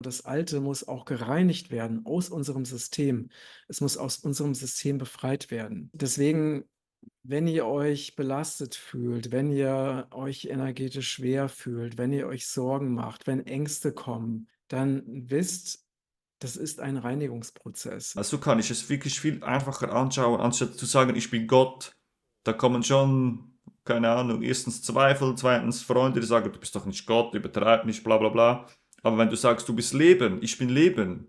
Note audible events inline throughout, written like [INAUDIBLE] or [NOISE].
Das Alte muss auch gereinigt werden aus unserem System. Es muss aus unserem System befreit werden. Deswegen, wenn ihr euch belastet fühlt, wenn ihr euch energetisch schwer fühlt, wenn ihr euch Sorgen macht, wenn Ängste kommen, dann wisst, das ist ein Reinigungsprozess. Also kann ich es wirklich viel einfacher anschauen, anstatt zu sagen, ich bin Gott. Da kommen schon, keine Ahnung, erstens Zweifel, zweitens Freunde, die sagen, du bist doch nicht Gott, übertreib nicht, bla bla bla. Aber wenn du sagst, du bist Leben, ich bin Leben,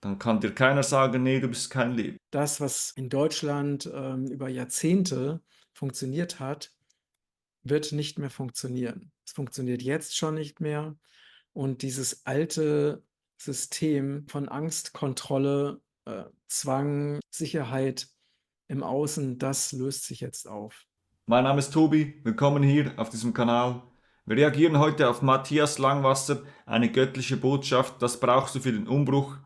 dann kann dir keiner sagen, nee, du bist kein Leben. Das, was in Deutschland ähm, über Jahrzehnte funktioniert hat, wird nicht mehr funktionieren. Es funktioniert jetzt schon nicht mehr. Und dieses alte System von Angst, Kontrolle, äh, Zwang, Sicherheit im Außen, das löst sich jetzt auf. Mein Name ist Tobi, willkommen hier auf diesem Kanal. Wir reagieren heute auf Matthias Langwasser, eine göttliche Botschaft, das brauchst du für den Umbruch.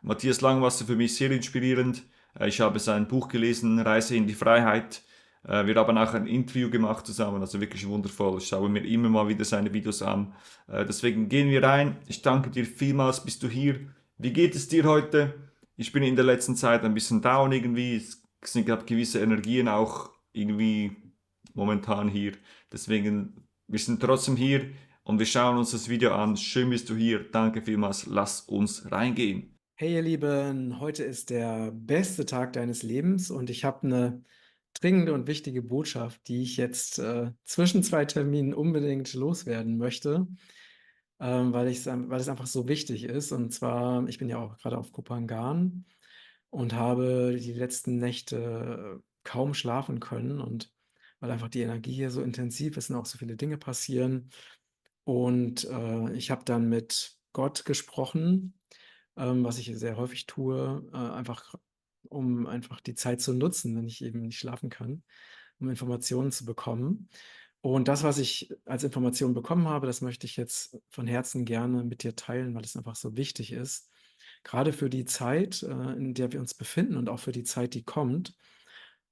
Matthias Langwasser für mich sehr inspirierend. Äh, ich habe sein Buch gelesen, Reise in die Freiheit. Äh, wir haben auch ein Interview gemacht zusammen, also wirklich wundervoll. Ich schaue mir immer mal wieder seine Videos an. Äh, deswegen gehen wir rein. Ich danke dir vielmals, bist du hier. Wie geht es dir heute? Ich bin in der letzten Zeit ein bisschen down irgendwie. Es gab gewisse Energien auch irgendwie momentan hier. Deswegen wir sind trotzdem hier und wir schauen uns das Video an. Schön bist du hier. Danke vielmals. Lass uns reingehen. Hey ihr Lieben, heute ist der beste Tag deines Lebens und ich habe eine dringende und wichtige Botschaft, die ich jetzt äh, zwischen zwei Terminen unbedingt loswerden möchte, ähm, weil, weil es einfach so wichtig ist. Und zwar, ich bin ja auch gerade auf Kopangan und habe die letzten Nächte kaum schlafen können und weil einfach die Energie hier so intensiv ist und auch so viele Dinge passieren. Und äh, ich habe dann mit Gott gesprochen, ähm, was ich sehr häufig tue, äh, einfach um einfach die Zeit zu nutzen, wenn ich eben nicht schlafen kann, um Informationen zu bekommen. Und das, was ich als Information bekommen habe, das möchte ich jetzt von Herzen gerne mit dir teilen, weil es einfach so wichtig ist. Gerade für die Zeit, äh, in der wir uns befinden und auch für die Zeit, die kommt.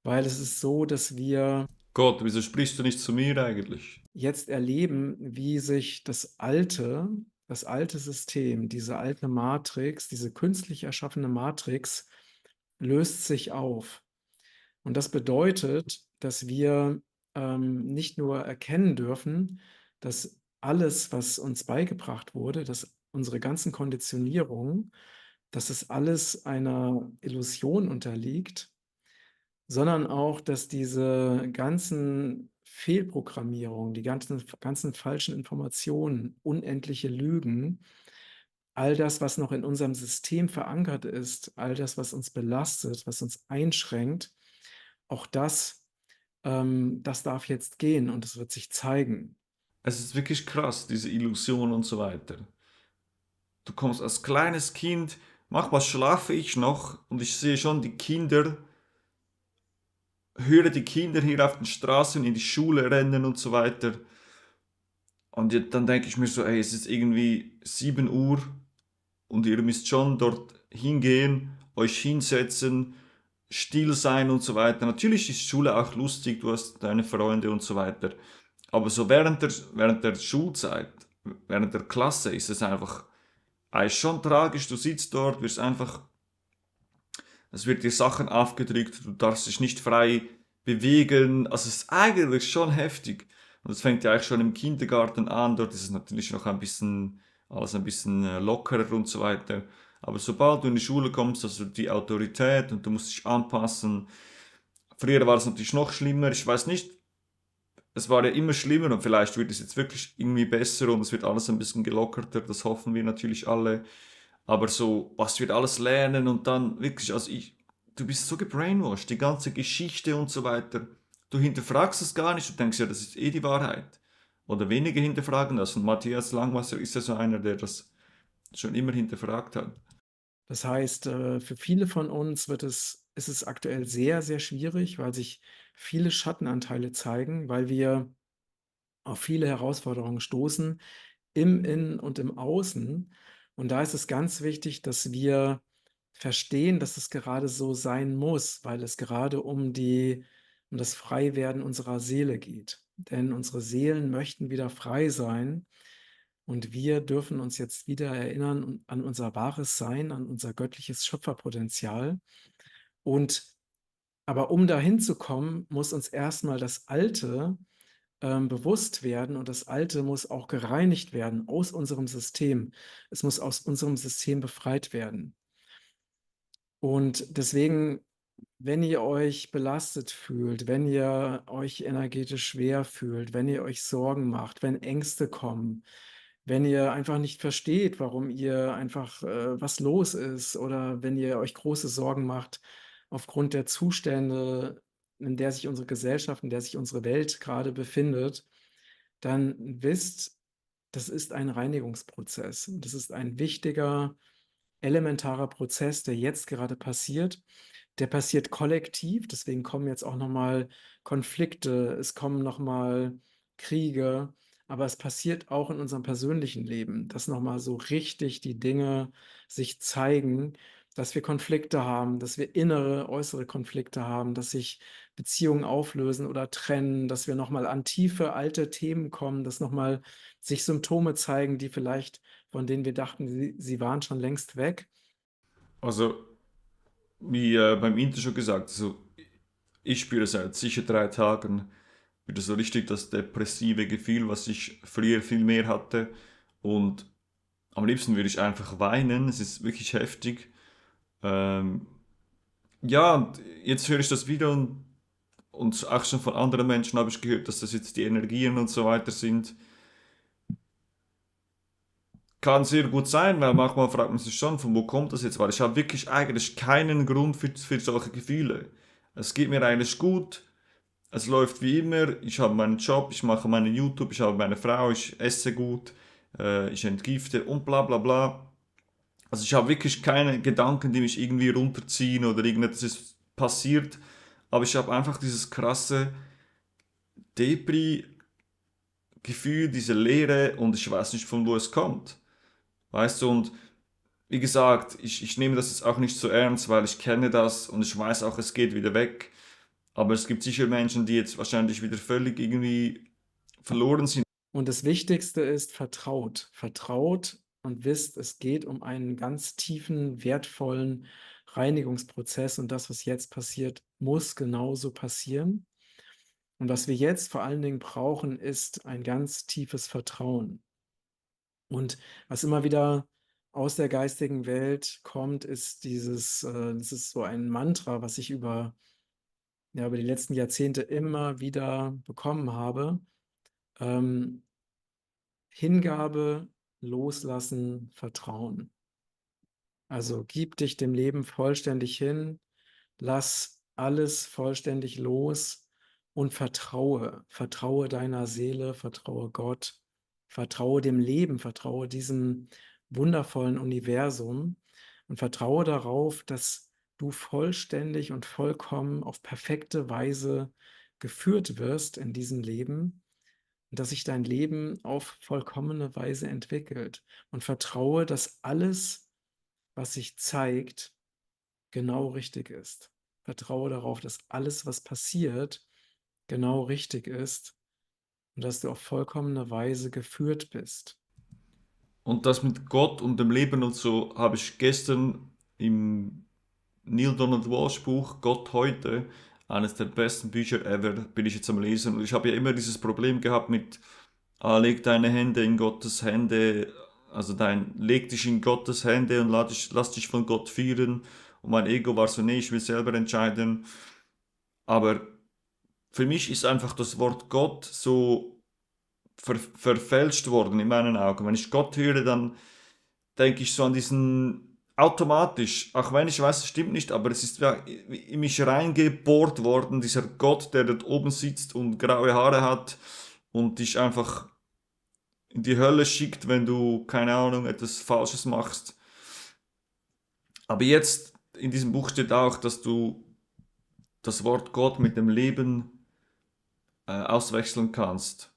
Weil es ist so, dass wir Gott, wieso sprichst du nicht zu mir eigentlich? Jetzt erleben, wie sich das alte, das alte System, diese alte Matrix, diese künstlich erschaffene Matrix löst sich auf. Und das bedeutet, dass wir ähm, nicht nur erkennen dürfen, dass alles, was uns beigebracht wurde, dass unsere ganzen Konditionierungen, dass es alles einer Illusion unterliegt, sondern auch, dass diese ganzen Fehlprogrammierungen, die ganzen, ganzen falschen Informationen, unendliche Lügen, all das, was noch in unserem System verankert ist, all das, was uns belastet, was uns einschränkt, auch das, ähm, das darf jetzt gehen und es wird sich zeigen. Es ist wirklich krass, diese Illusion und so weiter. Du kommst als kleines Kind, manchmal schlafe ich noch und ich sehe schon die Kinder, höre die Kinder hier auf den Straßen in die Schule rennen und so weiter. Und dann denke ich mir so, ey, es ist irgendwie 7 Uhr und ihr müsst schon dort hingehen, euch hinsetzen, still sein und so weiter. Natürlich ist Schule auch lustig, du hast deine Freunde und so weiter. Aber so während der, während der Schulzeit, während der Klasse ist es einfach ist schon tragisch. Du sitzt dort, wirst einfach es wird dir Sachen aufgedrückt, du darfst dich nicht frei bewegen. Also es ist eigentlich schon heftig. Und es fängt ja eigentlich schon im Kindergarten an. Dort ist es natürlich noch ein bisschen, alles ein bisschen äh, lockerer und so weiter. Aber sobald du in die Schule kommst, also die Autorität und du musst dich anpassen. Früher war es natürlich noch schlimmer. Ich weiß nicht, es war ja immer schlimmer und vielleicht wird es jetzt wirklich irgendwie besser und es wird alles ein bisschen gelockerter. Das hoffen wir natürlich alle. Aber so, was wir alles lernen und dann wirklich, also ich, du bist so gebrainwashed, die ganze Geschichte und so weiter. Du hinterfragst es gar nicht, du denkst ja, das ist eh die Wahrheit. Oder wenige hinterfragen das. Und Matthias Langwasser ist ja so einer, der das schon immer hinterfragt hat. Das heißt, äh, für viele von uns wird es, ist es aktuell sehr, sehr schwierig, weil sich viele Schattenanteile zeigen, weil wir auf viele Herausforderungen stoßen, im Innen und im Außen. Und da ist es ganz wichtig, dass wir verstehen, dass es gerade so sein muss, weil es gerade um die um das Freiwerden unserer Seele geht. Denn unsere Seelen möchten wieder frei sein Und wir dürfen uns jetzt wieder erinnern an unser wahres Sein, an unser göttliches Schöpferpotenzial. Und aber um dahin zu kommen, muss uns erstmal das Alte ähm, bewusst werden und das Alte muss auch gereinigt werden aus unserem System. Es muss aus unserem System befreit werden. Und deswegen, wenn ihr euch belastet fühlt, wenn ihr euch energetisch schwer fühlt, wenn ihr euch Sorgen macht, wenn Ängste kommen, wenn ihr einfach nicht versteht, warum ihr einfach äh, was los ist oder wenn ihr euch große Sorgen macht aufgrund der Zustände, in der sich unsere Gesellschaft, in der sich unsere Welt gerade befindet, dann wisst, das ist ein Reinigungsprozess. Das ist ein wichtiger, elementarer Prozess, der jetzt gerade passiert. Der passiert kollektiv, deswegen kommen jetzt auch nochmal Konflikte, es kommen nochmal Kriege, aber es passiert auch in unserem persönlichen Leben, dass nochmal so richtig die Dinge sich zeigen, dass wir Konflikte haben, dass wir innere, äußere Konflikte haben, dass sich Beziehungen auflösen oder trennen, dass wir nochmal an tiefe, alte Themen kommen, dass nochmal sich Symptome zeigen, die vielleicht, von denen wir dachten, sie, sie waren schon längst weg. Also, wie äh, beim Intro schon gesagt, also ich spüre seit sicher drei Tagen wieder so richtig das depressive Gefühl, was ich früher viel mehr hatte. Und am liebsten würde ich einfach weinen. Es ist wirklich heftig. Ähm, ja, jetzt höre ich das wieder und, und auch schon von anderen Menschen habe ich gehört, dass das jetzt die Energien und so weiter sind. Kann sehr gut sein, weil manchmal fragt man sich schon, von wo kommt das jetzt? Weil ich habe wirklich eigentlich keinen Grund für, für solche Gefühle. Es geht mir eigentlich gut es läuft wie immer, ich habe meinen Job, ich mache meine YouTube, ich habe meine Frau, ich esse gut, äh, ich entgifte und bla bla bla. Also ich habe wirklich keine Gedanken, die mich irgendwie runterziehen oder irgendetwas ist passiert, aber ich habe einfach dieses krasse Depri-Gefühl, diese Leere und ich weiß nicht, von wo es kommt. Weißt du, und wie gesagt, ich, ich nehme das jetzt auch nicht so ernst, weil ich kenne das und ich weiß auch, es geht wieder weg. Aber es gibt sicher Menschen, die jetzt wahrscheinlich wieder völlig irgendwie verloren sind. Und das Wichtigste ist vertraut. Vertraut und wisst, es geht um einen ganz tiefen, wertvollen Reinigungsprozess und das, was jetzt passiert, muss genauso passieren. Und was wir jetzt vor allen Dingen brauchen, ist ein ganz tiefes Vertrauen. Und was immer wieder aus der geistigen Welt kommt, ist dieses, äh, das ist so ein Mantra, was ich über ja, über die letzten Jahrzehnte immer wieder bekommen habe. Ähm, Hingabe, Loslassen, Vertrauen. Also gib dich dem Leben vollständig hin, lass alles vollständig los und vertraue. Vertraue deiner Seele, vertraue Gott, vertraue dem Leben, vertraue diesem wundervollen Universum und vertraue darauf, dass du vollständig und vollkommen auf perfekte Weise geführt wirst in diesem Leben und dass sich dein Leben auf vollkommene Weise entwickelt. Und vertraue, dass alles, was sich zeigt, genau richtig ist. Vertraue darauf, dass alles, was passiert, genau richtig ist und dass du auf vollkommene Weise geführt bist. Und das mit Gott und dem Leben und so habe ich gestern im Neil Donald Walsh Buch Gott heute, eines der besten Bücher ever, bin ich jetzt am Lesen. Und ich habe ja immer dieses Problem gehabt mit, ah, leg deine Hände in Gottes Hände, also dein, leg dich in Gottes Hände und lass dich, lass dich von Gott führen. Und mein Ego war so, nee, ich will selber entscheiden. Aber für mich ist einfach das Wort Gott so ver verfälscht worden in meinen Augen. Wenn ich Gott höre, dann denke ich so an diesen automatisch, auch wenn ich weiß, es stimmt nicht, aber es ist in mich reingebohrt worden, dieser Gott, der dort oben sitzt und graue Haare hat und dich einfach in die Hölle schickt, wenn du, keine Ahnung, etwas Falsches machst. Aber jetzt in diesem Buch steht auch, dass du das Wort Gott mit dem Leben äh, auswechseln kannst.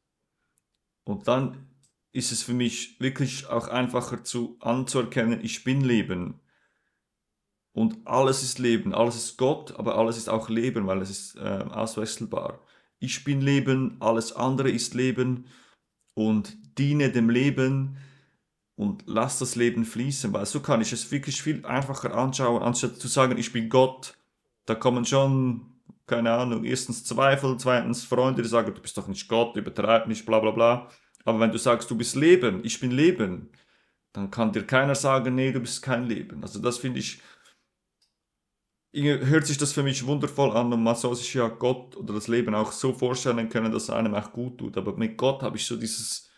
Und dann ist es für mich wirklich auch einfacher zu anzuerkennen, ich bin Leben. Und alles ist Leben, alles ist Gott, aber alles ist auch Leben, weil es ist äh, auswechselbar. Ich bin Leben, alles andere ist Leben und diene dem Leben und lass das Leben fließen, weil so kann ich es wirklich viel einfacher anschauen, anstatt zu sagen, ich bin Gott. Da kommen schon, keine Ahnung, erstens Zweifel, zweitens Freunde, die sagen, du bist doch nicht Gott, übertreib nicht, bla bla bla. Aber wenn du sagst, du bist Leben, ich bin Leben, dann kann dir keiner sagen, nee, du bist kein Leben. Also das finde ich, hört sich das für mich wundervoll an und man soll sich ja Gott oder das Leben auch so vorstellen können, dass es einem auch gut tut. Aber mit Gott habe ich so dieses,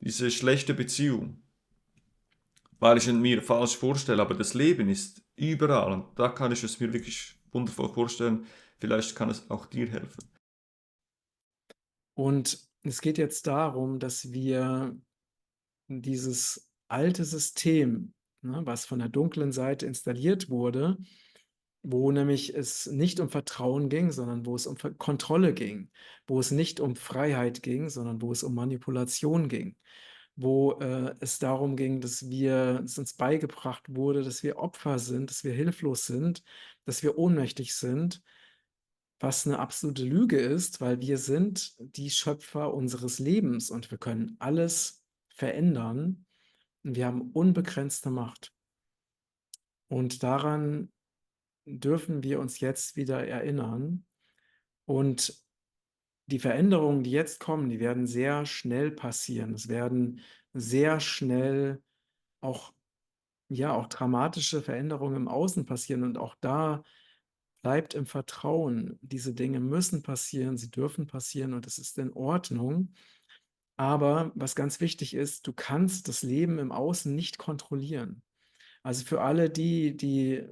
diese schlechte Beziehung, weil ich es mir falsch vorstelle. Aber das Leben ist überall und da kann ich es mir wirklich wundervoll vorstellen. Vielleicht kann es auch dir helfen. Und es geht jetzt darum, dass wir dieses alte System, ne, was von der dunklen Seite installiert wurde, wo nämlich es nicht um Vertrauen ging, sondern wo es um Kontrolle ging, wo es nicht um Freiheit ging, sondern wo es um Manipulation ging, wo äh, es darum ging, dass wir, dass uns beigebracht wurde, dass wir Opfer sind, dass wir hilflos sind, dass wir ohnmächtig sind, was eine absolute Lüge ist, weil wir sind die Schöpfer unseres Lebens und wir können alles verändern und wir haben unbegrenzte Macht. Und daran dürfen wir uns jetzt wieder erinnern. Und die Veränderungen, die jetzt kommen, die werden sehr schnell passieren. Es werden sehr schnell auch, ja, auch dramatische Veränderungen im Außen passieren. Und auch da bleibt im Vertrauen. Diese Dinge müssen passieren, sie dürfen passieren und es ist in Ordnung. Aber was ganz wichtig ist, du kannst das Leben im Außen nicht kontrollieren. Also für alle die, die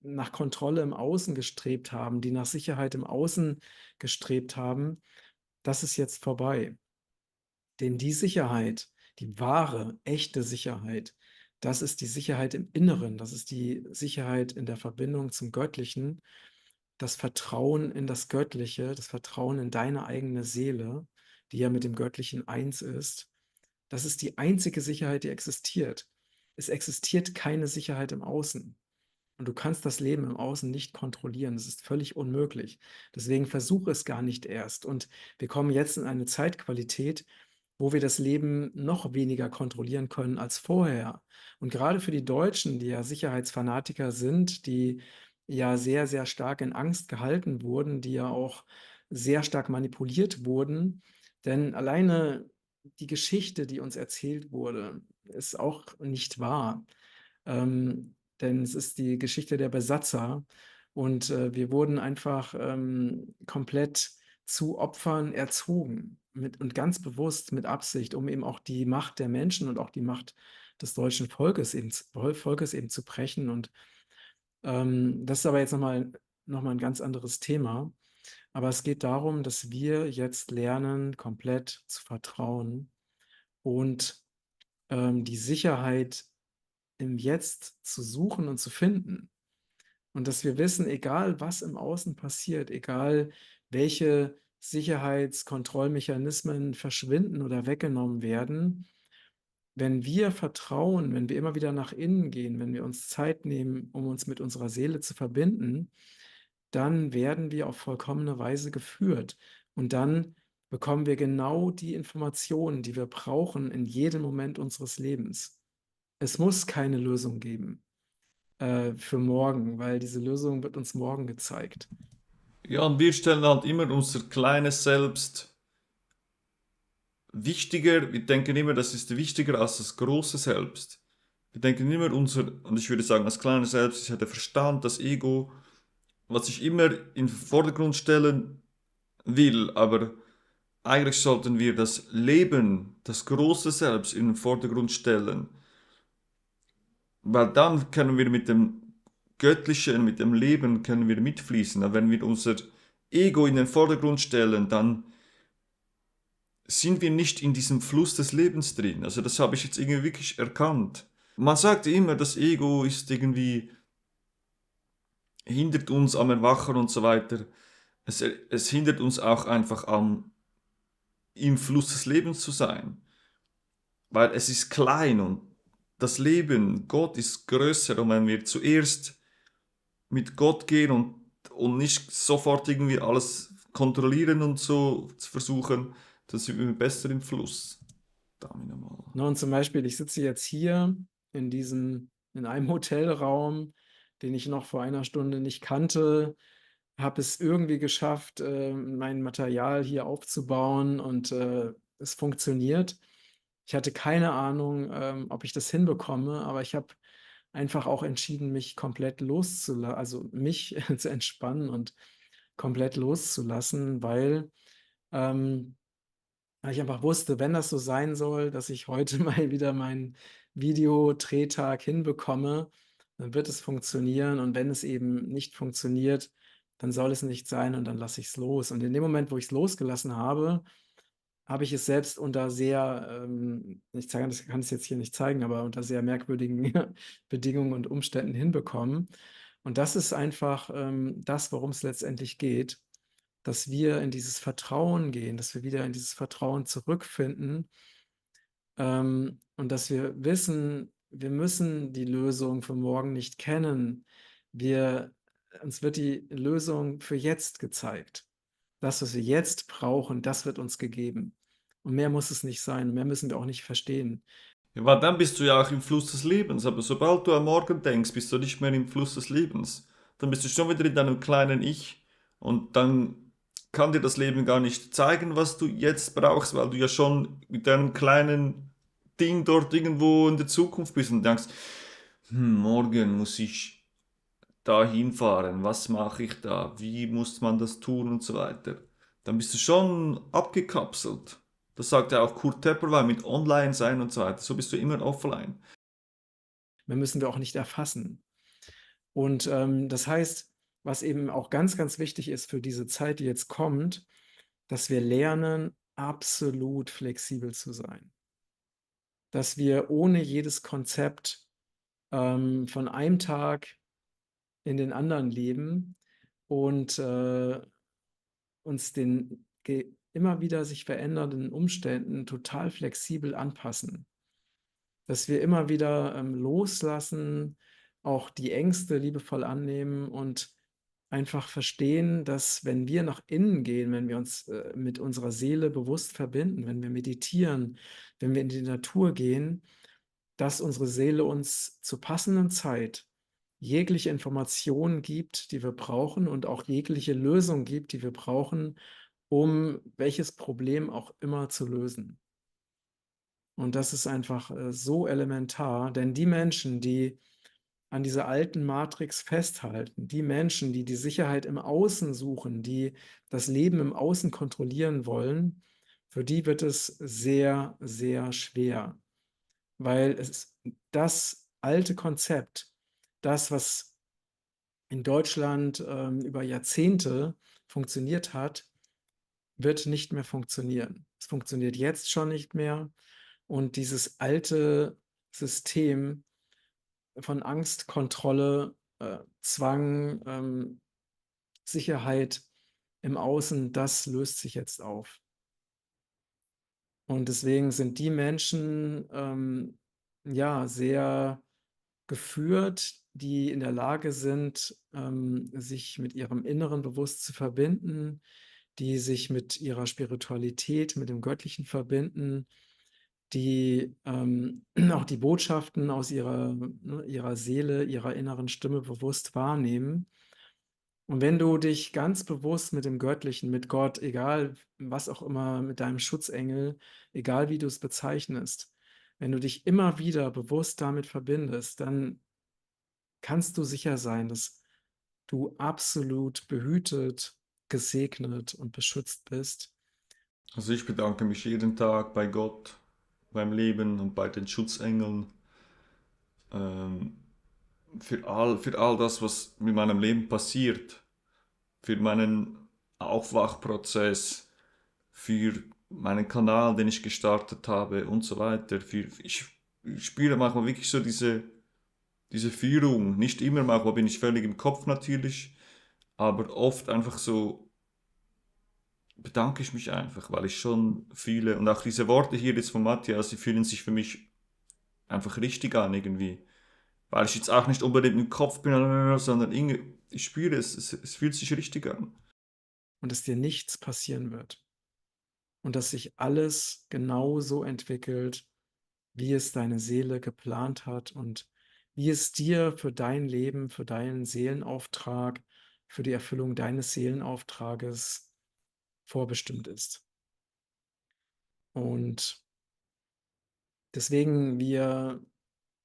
nach Kontrolle im Außen gestrebt haben, die nach Sicherheit im Außen gestrebt haben, das ist jetzt vorbei. Denn die Sicherheit, die wahre, echte Sicherheit, das ist die Sicherheit im Inneren, das ist die Sicherheit in der Verbindung zum Göttlichen, das Vertrauen in das Göttliche, das Vertrauen in deine eigene Seele, die ja mit dem Göttlichen eins ist. Das ist die einzige Sicherheit, die existiert es existiert keine Sicherheit im Außen. Und du kannst das Leben im Außen nicht kontrollieren. Das ist völlig unmöglich. Deswegen versuche es gar nicht erst. Und wir kommen jetzt in eine Zeitqualität, wo wir das Leben noch weniger kontrollieren können als vorher. Und gerade für die Deutschen, die ja Sicherheitsfanatiker sind, die ja sehr, sehr stark in Angst gehalten wurden, die ja auch sehr stark manipuliert wurden. Denn alleine die Geschichte, die uns erzählt wurde, ist auch nicht wahr. Ähm, denn es ist die Geschichte der Besatzer und äh, wir wurden einfach ähm, komplett zu Opfern erzogen mit, und ganz bewusst mit Absicht, um eben auch die Macht der Menschen und auch die Macht des deutschen Volkes eben, Volkes eben zu brechen. Und ähm, das ist aber jetzt nochmal noch mal ein ganz anderes Thema. Aber es geht darum, dass wir jetzt lernen, komplett zu vertrauen und ähm, die Sicherheit im Jetzt zu suchen und zu finden. Und dass wir wissen, egal was im Außen passiert, egal welche Sicherheitskontrollmechanismen verschwinden oder weggenommen werden, wenn wir vertrauen, wenn wir immer wieder nach innen gehen, wenn wir uns Zeit nehmen, um uns mit unserer Seele zu verbinden, dann werden wir auf vollkommene Weise geführt. Und dann bekommen wir genau die Informationen, die wir brauchen in jedem Moment unseres Lebens. Es muss keine Lösung geben äh, für morgen, weil diese Lösung wird uns morgen gezeigt. Ja, und wir stellen halt immer unser kleines Selbst wichtiger. Wir denken immer, das ist wichtiger als das große Selbst. Wir denken immer unser, und ich würde sagen, das kleine Selbst ist ja der Verstand, das Ego, was ich immer in den Vordergrund stellen will, aber eigentlich sollten wir das Leben, das große Selbst in den Vordergrund stellen. Weil dann können wir mit dem Göttlichen, mit dem Leben können wir mitfließen. Aber wenn wir unser Ego in den Vordergrund stellen, dann sind wir nicht in diesem Fluss des Lebens drin. Also das habe ich jetzt irgendwie wirklich erkannt. Man sagt immer, das Ego ist irgendwie hindert uns am Erwachen und so weiter. Es, es hindert uns auch einfach am im Fluss des Lebens zu sein. Weil es ist klein und das Leben, Gott ist größer und wenn wir zuerst mit Gott gehen und, und nicht sofort irgendwie alles kontrollieren und so zu versuchen, dann sind wir besser im Fluss. Nochmal. Ne, und zum Beispiel, ich sitze jetzt hier in diesem in einem Hotelraum, den ich noch vor einer Stunde nicht kannte, habe es irgendwie geschafft, äh, mein Material hier aufzubauen und, äh, es funktioniert. Ich hatte keine Ahnung, ähm, ob ich das hinbekomme, aber ich habe einfach auch entschieden, mich komplett loszula also mich [LAUGHS] zu entspannen und komplett loszulassen, weil, ähm weil ich einfach wusste, wenn das so sein soll, dass ich heute [LAUGHS] mal wieder meinen Videodrehtag hinbekomme, dann wird es funktionieren und wenn es eben nicht funktioniert, dann soll es nicht sein und dann lasse ich es los. Und in dem Moment, wo ich es losgelassen habe, habe ich es selbst unter sehr, ähm, ich zeige das kann es jetzt hier nicht zeigen, aber unter sehr merkwürdigen [LAUGHS] Bedingungen und Umständen hinbekommen. Und das ist einfach, ähm, das, worum es letztendlich geht dass wir in dieses Vertrauen gehen, dass wir wieder in dieses Vertrauen zurückfinden ähm, und dass wir wissen, wir müssen die Lösung für morgen nicht kennen. Wir, uns wird die Lösung für jetzt gezeigt. Das, was wir jetzt brauchen, das wird uns gegeben. Und mehr muss es nicht sein, mehr müssen wir auch nicht verstehen. Ja, weil dann bist du ja auch im Fluss des Lebens, aber sobald du am Morgen denkst, bist du nicht mehr im Fluss des Lebens. Dann bist du schon wieder in deinem kleinen Ich und dann kann dir das Leben gar nicht zeigen, was du jetzt brauchst, weil du ja schon mit deinem kleinen Ding dort irgendwo in der Zukunft bist und denkst, hm, morgen muss ich da hinfahren, was mache ich da, wie muss man das tun und so weiter. Dann bist du schon abgekapselt. Das sagt ja auch Kurt Tepperwein mit Online sein und so weiter. So bist du immer offline. Mehr müssen wir auch nicht erfassen. Und ähm, das heißt, was eben auch ganz, ganz wichtig ist für diese Zeit, die jetzt kommt, dass wir lernen, absolut flexibel zu sein. Dass wir ohne jedes Konzept ähm, von einem Tag in den anderen leben und äh, uns den immer wieder sich verändernden Umständen total flexibel anpassen. Dass wir immer wieder ähm, loslassen, auch die Ängste liebevoll annehmen und einfach verstehen, dass wenn wir nach innen gehen, wenn wir uns äh, mit unserer Seele bewusst verbinden, wenn wir meditieren, wenn wir in die Natur gehen, dass unsere Seele uns zur passenden Zeit jegliche Informationen gibt, die wir brauchen und auch jegliche Lösung gibt, die wir brauchen, um welches Problem auch immer zu lösen. Und das ist einfach äh, so elementar, denn die Menschen, die an dieser alten Matrix festhalten. Die Menschen, die die Sicherheit im Außen suchen, die das Leben im Außen kontrollieren wollen, für die wird es sehr, sehr schwer, weil es das alte Konzept, das, was in Deutschland ähm, über Jahrzehnte funktioniert hat, wird nicht mehr funktionieren. Es funktioniert jetzt schon nicht mehr und dieses alte System von Angst, Kontrolle, äh, Zwang, ähm, Sicherheit im Außen, das löst sich jetzt auf. Und deswegen sind die Menschen ähm, ja sehr geführt, die in der Lage sind, ähm, sich mit ihrem Inneren bewusst zu verbinden, die sich mit ihrer Spiritualität, mit dem Göttlichen verbinden, die ähm, [CLEARS THROAT] auch die Botschaften aus ihrer, ne, ihrer Seele, ihrer inneren Stimme bewusst wahrnehmen. Und wenn du dich ganz bewusst mit dem Göttlichen, mit Gott, egal was auch immer, mit deinem Schutzengel, egal wie du es bezeichnest, wenn du dich immer wieder bewusst damit verbindest, dann kannst du sicher sein, dass du absolut behütet, gesegnet und beschützt bist. Also ich bedanke mich jeden Tag bei Gott beim Leben und bei den Schutzengeln. Ähm, für, all, für all das, was mit meinem Leben passiert. Für meinen Aufwachprozess, für meinen Kanal, den ich gestartet habe und so weiter. Ich, spüre manchmal wirklich so diese, diese Führung. Nicht immer, manchmal bin ich völlig im Kopf natürlich, aber oft einfach so bedanke ich mich einfach, weil ich schon fühle, und auch diese Worte hier jetzt von Matthias, die fühlen sich für mich einfach richtig an irgendwie. Weil ich jetzt auch nicht unbedingt im Kopf bin, sondern ich spüre es, es, es fühlt sich richtig an. Und dass dir nichts passieren wird. Und dass sich alles genau so entwickelt, wie es deine Seele geplant hat und wie es dir für dein Leben, für deinen Seelenauftrag, für die Erfüllung deines Seelenauftrages vorbestimmt ist. Und deswegen, wir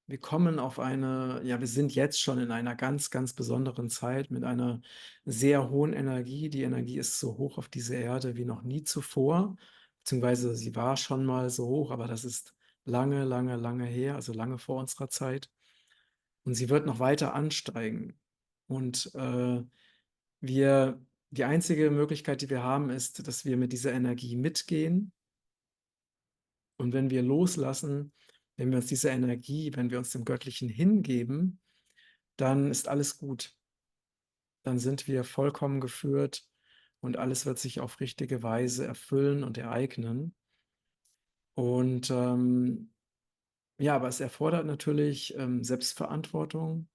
wir kommen auf eine ja, wir sind jetzt schon in einer ganz, ganz besonderen Zeit mit einer sehr hohen Energie. Die Energie ist so hoch auf dieser Erde wie noch nie zuvor, beziehungsweise sie war schon mal so hoch, aber das ist lange, lange, lange her, also lange vor unserer Zeit. Und sie wird noch weiter ansteigen. Und, äh, wir die einzige Möglichkeit, die wir haben, ist, dass wir mit dieser Energie mitgehen. Und wenn wir loslassen, wenn wir uns dieser Energie wenn wir uns dem Göttlichen hingeben, dann ist alles gut. Dann sind wir vollkommen geführt und alles wird sich auf richtige Weise erfüllen und ereignen. Und, ähm, ja, aber es erfordert natürlich, ähm, Selbstverantwortung.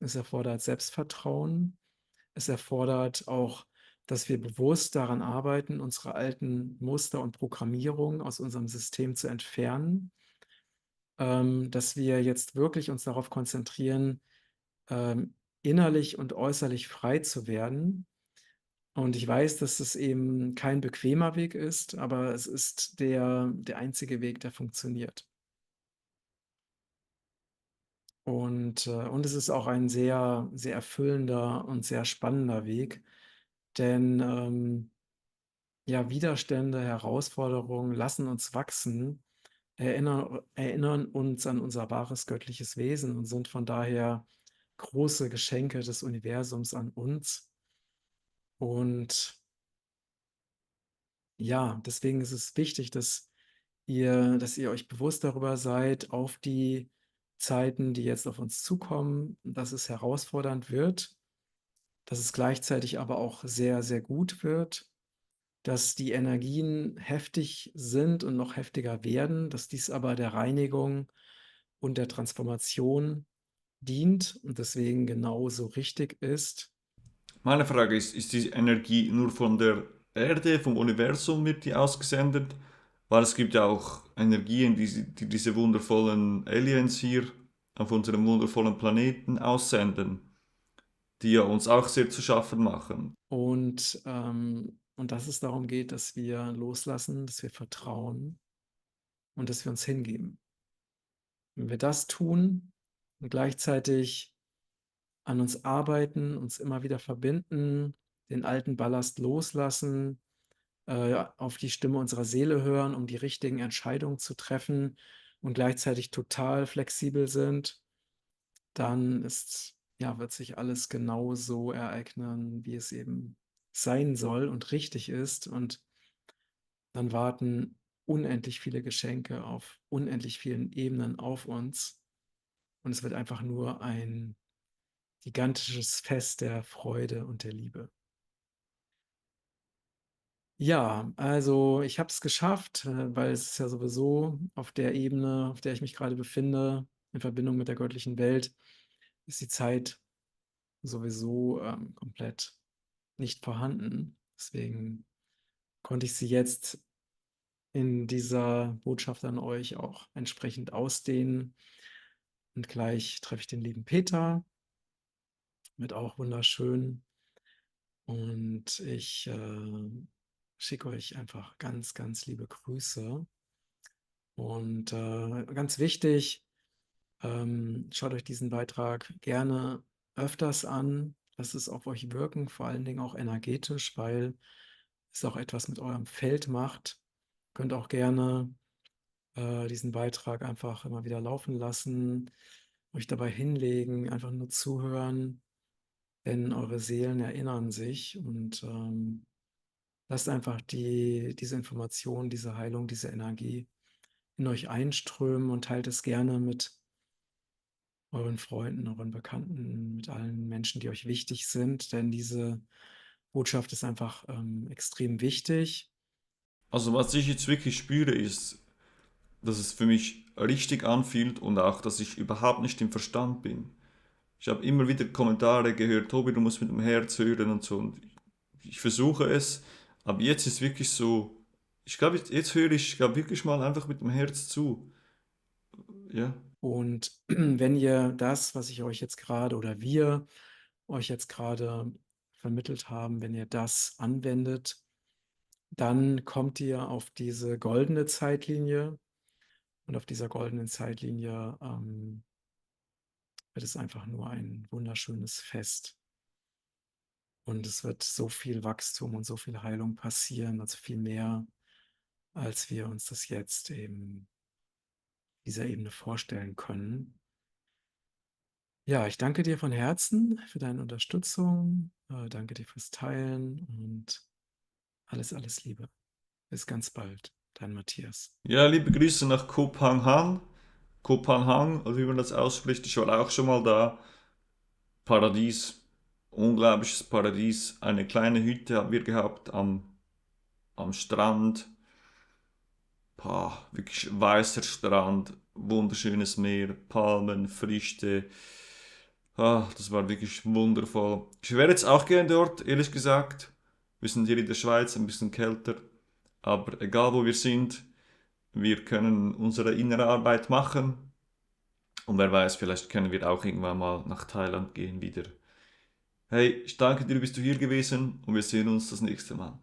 Es erfordert Selbstvertrauen. Es erfordert auch, dass wir bewusst daran arbeiten, unsere alten Muster und Programmierungen aus unserem System zu entfernen ähm, dass wir jetzt wirklich uns darauf konzentrieren, ähm, innerlich und äußerlich frei zu werden. Und ich weiß, dass es eben kein bequemer Weg ist, aber es ist der der einzige Weg, der funktioniert. Und, äh und es ist auch ein sehr, sehr erfüllender und sehr spannender Weg, denn, ähm, ja, Widerstände, Herausforderungen lassen uns wachsen erinner erinnern uns an unser wahres göttliches Wesen und sind von daher große Geschenke des Universums an uns. Und ja, deswegen ist es wichtig, dass ihr dass ihr euch bewusst darüber seid, auf die Zeiten, die jetzt auf uns zukommen, dass es herausfordernd wird, dass es gleichzeitig aber auch sehr, sehr gut wird dass die Energien heftig sind und noch heftiger werden, dass dies aber der Reinigung und der Transformation dient und deswegen genauso richtig ist. Meine Frage ist, ist die Energie nur von der Erde, vom Universum wird die ausgesendet? Weil es gibt ja auch Energien, die, die diese wundervollen Aliens hier auf unserem wundervollen Planeten aussenden, die ja uns auch sehr zu schaffen machen. Und ähm, und dass es darum geht, dass wir loslassen, dass wir vertrauen und dass wir uns hingeben. Wenn wir das tun und gleichzeitig an uns arbeiten, uns immer wieder verbinden, den alten Ballast loslassen, äh, auf die Stimme unserer Seele hören, um die richtigen Entscheidungen zu treffen und gleichzeitig total flexibel sind, dann ist ja, wird sich alles genau so ereignen, wie es eben sein soll und richtig ist. Und dann warten unendlich viele Geschenke auf unendlich vielen Ebenen auf uns. Und es wird einfach nur ein gigantisches Fest der Freude und der Liebe. Ja, also ich habe es geschafft, äh, weil es ist ja sowieso auf der Ebene, auf der ich mich gerade befinde, in Verbindung mit der göttlichen Welt, ist die Zeit sowieso ähm, komplett nicht vorhanden. Deswegen konnte ich sie jetzt in dieser Botschaft an euch auch entsprechend ausdehnen. Und gleich treffe ich den lieben Peter. Wird auch wunderschön. Und ich äh, schicke euch einfach ganz, ganz liebe Grüße. Und äh, ganz wichtig, ähm, schaut euch diesen Beitrag gerne öfters an, Lasst es auf euch wirken, vor allen Dingen auch energetisch, weil es auch etwas mit eurem Feld macht. Könnt auch gerne äh, diesen Beitrag einfach immer wieder laufen lassen, euch dabei hinlegen, einfach nur zuhören, denn eure Seelen erinnern sich und ähm, lasst einfach die, diese Information, diese Heilung, diese Energie in euch einströmen und teilt es gerne mit euren Freunden, euren Bekannten, mit allen Menschen, die euch wichtig sind, denn diese Botschaft ist einfach ähm, extrem wichtig. Also was ich jetzt wirklich spüre, ist, dass es für mich richtig anfühlt und auch, dass ich überhaupt nicht im Verstand bin. Ich habe immer wieder Kommentare gehört, Tobi, du musst mit dem Herz hören und so. Und ich versuche es, aber jetzt ist wirklich so, ich glaube, jetzt höre ich, glaube wirklich mal einfach mit dem Herz zu. Ja. Und [CLEARS THROAT] wenn ihr das, was ich euch jetzt gerade oder wir euch jetzt gerade vermittelt haben, wenn ihr das anwendet, dann kommt ihr auf diese goldene Zeitlinie und auf dieser goldenen Zeitlinie ähm, wird es einfach nur ein wunderschönes Fest. Und es wird so viel Wachstum und so viel Heilung passieren, also viel mehr, als wir uns das jetzt eben dieser Ebene vorstellen können. Ja, ich danke dir von Herzen für deine Unterstützung. Äh, danke dir fürs Teilen und alles, alles Liebe. Bis ganz bald. Dein Matthias. Ja, liebe Grüße nach Kopanhang. Kopanhang, oder wie man das ausspricht. Ich war auch schon mal da. Paradies. Unglaubliches Paradies. Eine kleine Hütte haben wir gehabt am, am Strand. Pah, wirklich weißer Strand, wunderschönes Meer, Palmen, Früchte. Ah, das war wirklich wundervoll. Ich wäre jetzt auch gerne dort, ehrlich gesagt. Wir sind hier in der Schweiz, ein bisschen kälter. Aber egal wo wir sind, wir können unsere innere Arbeit machen. Und wer weiß, vielleicht können wir auch irgendwann mal nach Thailand gehen wieder. Hey, ich danke dir, bist du hier gewesen und wir sehen uns das nächste Mal.